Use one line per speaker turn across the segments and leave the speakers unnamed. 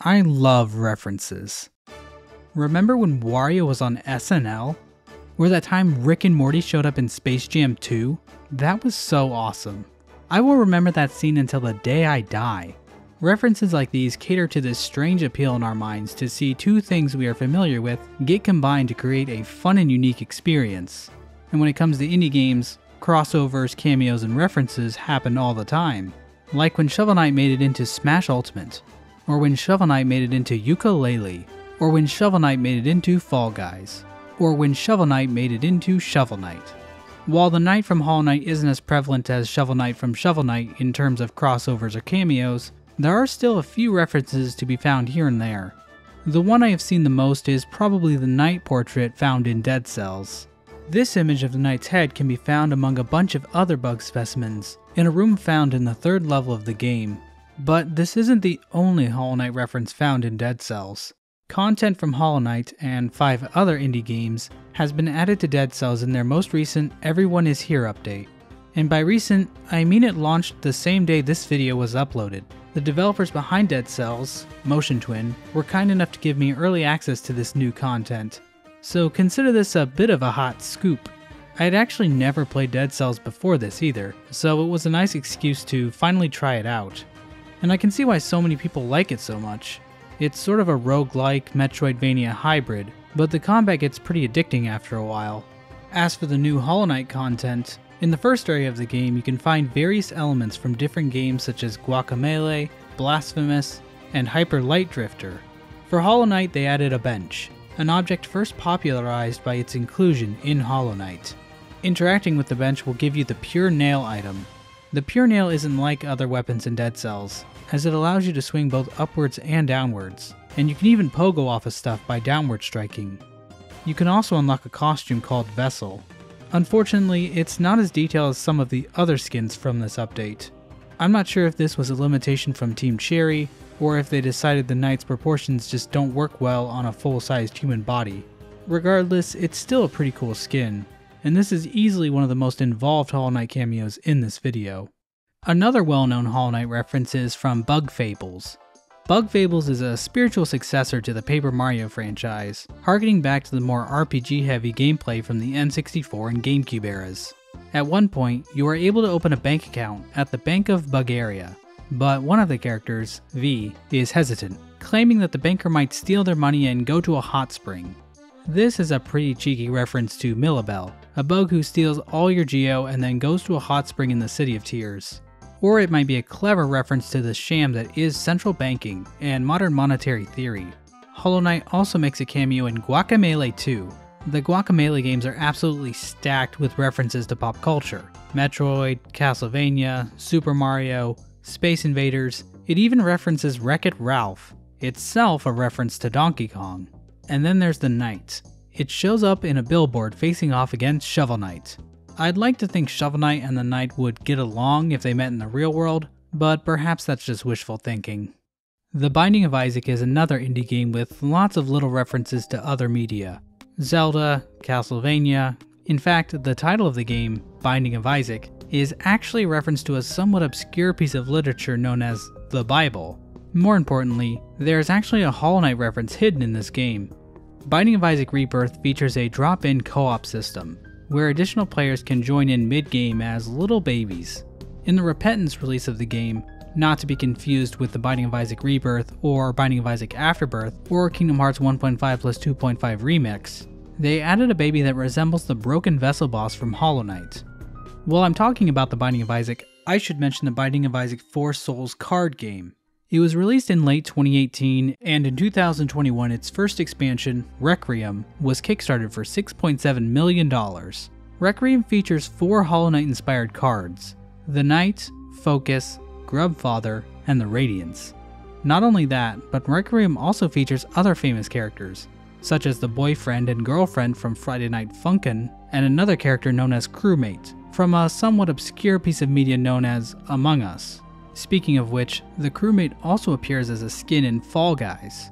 I love references. Remember when Wario was on SNL? Or that time Rick and Morty showed up in Space Jam 2? That was so awesome. I will remember that scene until the day I die. References like these cater to this strange appeal in our minds to see two things we are familiar with get combined to create a fun and unique experience. And when it comes to indie games, crossovers, cameos, and references happen all the time. Like when Shovel Knight made it into Smash Ultimate, or when Shovel Knight made it into Yooka-Laylee, or when Shovel Knight made it into Fall Guys, or when Shovel Knight made it into Shovel Knight. While the Knight from Hollow Knight isn't as prevalent as Shovel Knight from Shovel Knight in terms of crossovers or cameos, there are still a few references to be found here and there. The one I have seen the most is probably the Knight portrait found in Dead Cells. This image of the Knight's head can be found among a bunch of other bug specimens in a room found in the third level of the game. But this isn't the only Hollow Knight reference found in Dead Cells. Content from Hollow Knight and five other indie games has been added to Dead Cells in their most recent Everyone is Here update. And by recent, I mean it launched the same day this video was uploaded. The developers behind Dead Cells, Motion Twin, were kind enough to give me early access to this new content. So consider this a bit of a hot scoop. I had actually never played Dead Cells before this either, so it was a nice excuse to finally try it out. And I can see why so many people like it so much. It's sort of a roguelike Metroidvania hybrid, but the combat gets pretty addicting after a while. As for the new Hollow Knight content, in the first area of the game you can find various elements from different games such as Guacamelee, Blasphemous, and Hyper Light Drifter. For Hollow Knight they added a bench, an object first popularized by its inclusion in Hollow Knight. Interacting with the bench will give you the Pure Nail item. The Pure Nail isn't like other weapons in Dead Cells, as it allows you to swing both upwards and downwards, and you can even pogo off of stuff by downward striking. You can also unlock a costume called Vessel. Unfortunately, it's not as detailed as some of the other skins from this update. I'm not sure if this was a limitation from Team Cherry, or if they decided the knight's proportions just don't work well on a full-sized human body. Regardless, it's still a pretty cool skin, and this is easily one of the most involved Hollow Knight cameos in this video. Another well-known Hollow Knight reference is from Bug Fables. Bug Fables is a spiritual successor to the Paper Mario franchise, harkening back to the more RPG-heavy gameplay from the N64 and GameCube eras. At one point, you are able to open a bank account at the Bank of Bugaria, but one of the characters, Vi, is hesitant, claiming that the banker might steal their money and go to a hot spring. This is a pretty cheeky reference to Millibelle, a bug who steals all your geo and then goes to a hot spring in the City of Tears. Or it might be a clever reference to the sham that is central banking and modern monetary theory. Hollow Knight also makes a cameo in Guacamelee 2. The Guacamelee games are absolutely stacked with references to pop culture Metroid, Castlevania, Super Mario, Space Invaders, it even references Wreck It Ralph, itself a reference to Donkey Kong. And then there's the Knight. It shows up in a billboard facing off against Shovel Knight. I'd like to think Shovel Knight and the Knight would get along if they met in the real world, but perhaps that's just wishful thinking. The Binding of Isaac is another indie game with lots of little references to other media Zelda, Castlevania. In fact, the title of the game, Binding of Isaac, is actually a reference to a somewhat obscure piece of literature known as the Bible. More importantly, there is actually a Hollow Knight reference hidden in this game. Binding of Isaac Rebirth features a drop in co op system, where additional players can join in mid game as little babies. In the Repentance release of the game, not to be confused with the Binding of Isaac Rebirth or Binding of Isaac Afterbirth or Kingdom Hearts 1.5 plus 2.5 Remix, they added a baby that resembles the Broken Vessel boss from Hollow Knight. While I'm talking about the Binding of Isaac, I should mention the Binding of Isaac 4 Souls card game. It was released in late 2018, and in 2021, its first expansion, Requiem, was kickstarted for $6.7 million. Requiem features four Hollow Knight inspired cards the Knight, Focus, Grubfather, and the Radiance. Not only that, but Requiem also features other famous characters, such as the boyfriend and girlfriend from Friday Night Funkin', and another character known as Crewmate, from a somewhat obscure piece of media known as Among Us. Speaking of which, the crewmate also appears as a skin in Fall Guys.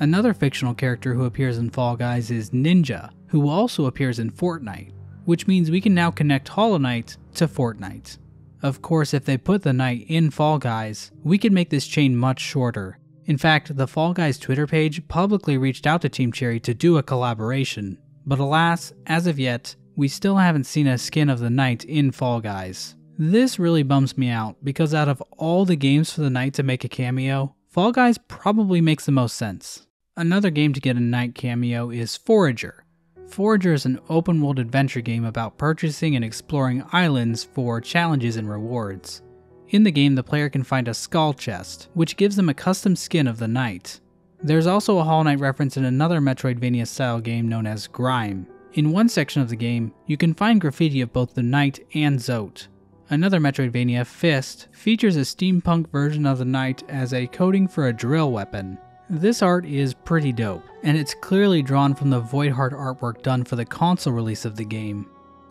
Another fictional character who appears in Fall Guys is Ninja, who also appears in Fortnite, which means we can now connect Hollow Knight to Fortnite. Of course, if they put the Knight in Fall Guys, we could make this chain much shorter. In fact, the Fall Guys Twitter page publicly reached out to Team Cherry to do a collaboration. But alas, as of yet, we still haven't seen a skin of the Knight in Fall Guys. This really bums me out because out of all the games for the Knight to make a cameo, Fall Guys probably makes the most sense. Another game to get a Knight cameo is Forager. Forager is an open world adventure game about purchasing and exploring islands for challenges and rewards. In the game, the player can find a skull chest, which gives them a custom skin of the Knight. There's also a Hollow Knight reference in another Metroidvania style game known as Grime. In one section of the game, you can find graffiti of both the Knight and Zote. Another Metroidvania, Fist, features a steampunk version of the Knight as a coating for a drill weapon. This art is pretty dope, and it's clearly drawn from the Voidheart artwork done for the console release of the game.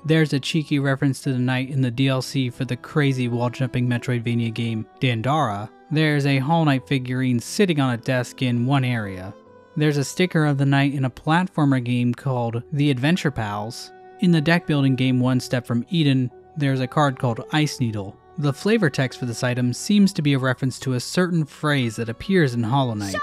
There's a cheeky reference to the Knight in the DLC for the crazy wall jumping Metroidvania game Dandara. There's a Hollow Knight figurine sitting on a desk in one area. There's a sticker of the Knight in a platformer game called The Adventure Pals. In the deck building game One Step from Eden, there's a card called Ice Needle. The flavor text for this item seems to be a reference to a certain phrase that appears in Hollow Knight.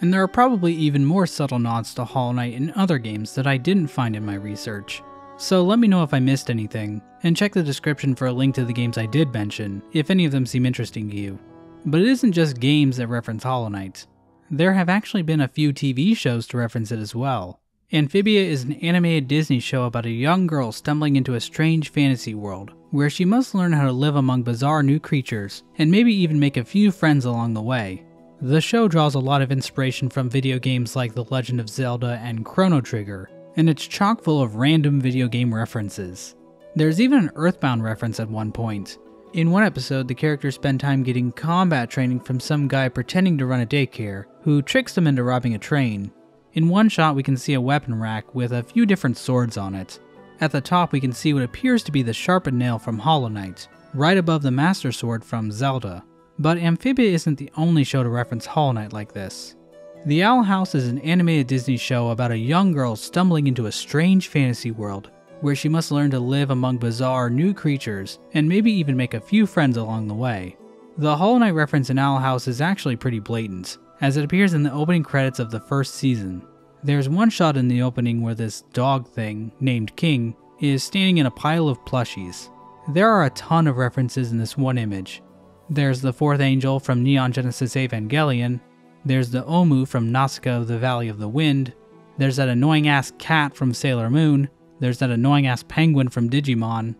And there are probably even more subtle nods to Hollow Knight in other games that I didn't find in my research. So let me know if I missed anything, and check the description for a link to the games I did mention, if any of them seem interesting to you. But it isn't just games that reference Hollow Knight. There have actually been a few TV shows to reference it as well. Amphibia is an animated Disney show about a young girl stumbling into a strange fantasy world, where she must learn how to live among bizarre new creatures, and maybe even make a few friends along the way. The show draws a lot of inspiration from video games like The Legend of Zelda and Chrono Trigger, and it's chock full of random video game references. There's even an Earthbound reference at one point. In one episode, the characters spend time getting combat training from some guy pretending to run a daycare, who tricks them into robbing a train, in one shot, we can see a weapon rack with a few different swords on it. At the top, we can see what appears to be the sharpened nail from Hollow Knight, right above the Master Sword from Zelda. But Amphibia isn't the only show to reference Hollow Knight like this. The Owl House is an animated Disney show about a young girl stumbling into a strange fantasy world, where she must learn to live among bizarre new creatures, and maybe even make a few friends along the way. The Hollow Knight reference in Owl House is actually pretty blatant, as it appears in the opening credits of the first season. There's one shot in the opening where this dog thing, named King, is standing in a pile of plushies. There are a ton of references in this one image. There's the fourth angel from Neon Genesis Evangelion, there's the Ohmu from Nausicaa of the Valley of the Wind, there's that annoying ass cat from Sailor Moon, there's that annoying ass penguin from Digimon,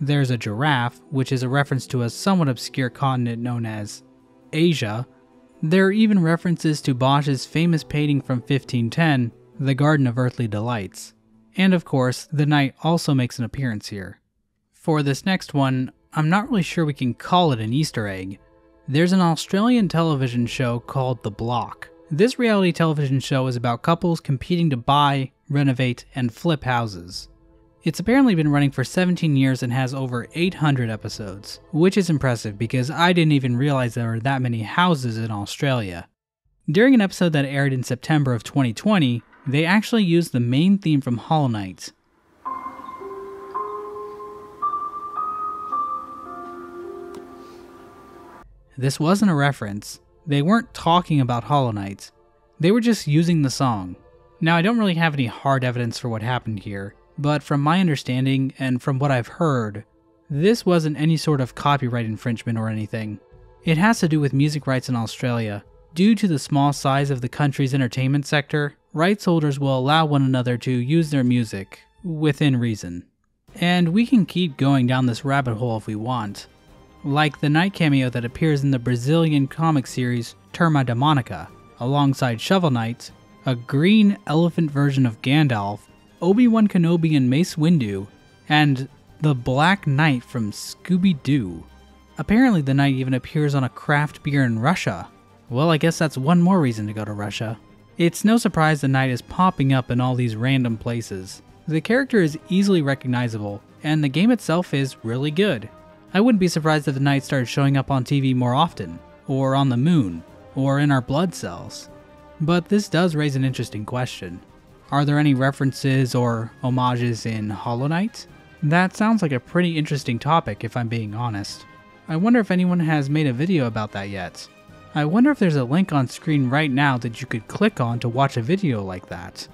there's a giraffe, which is a reference to a somewhat obscure continent known as Asia, there are even references to Bosch's famous painting from 1510, The Garden of Earthly Delights. And of course, the Knight also makes an appearance here. For this next one, I'm not really sure we can call it an Easter egg. There's an Australian television show called The Block. This reality television show is about couples competing to buy, renovate, and flip houses. It's apparently been running for 17 years and has over 800 episodes, which is impressive because I didn't even realize there were that many houses in Australia. During an episode that aired in September of 2020, they actually used the main theme from Hollow Knight. This wasn't a reference. They weren't talking about Hollow Knight. They were just using the song. Now, I don't really have any hard evidence for what happened here, but from my understanding and from what I've heard, this wasn't any sort of copyright infringement or anything. It has to do with music rights in Australia. Due to the small size of the country's entertainment sector, rights holders will allow one another to use their music, within reason. And we can keep going down this rabbit hole if we want. Like the Knight cameo that appears in the Brazilian comic series Turma da Mônica, alongside Shovel Knight, a green elephant version of Gandalf Obi-Wan Kenobi and Mace Windu, and the Black Knight from Scooby Doo. Apparently, the Knight even appears on a craft beer in Russia. Well, I guess that's one more reason to go to Russia. It's no surprise the Knight is popping up in all these random places. The character is easily recognizable, and the game itself is really good. I wouldn't be surprised if the Knight started showing up on TV more often, or on the moon, or in our blood cells. But this does raise an interesting question. Are there any references or homages in Hollow Knight? That sounds like a pretty interesting topic if I'm being honest. I wonder if anyone has made a video about that yet. I wonder if there's a link on screen right now that you could click on to watch a video like that.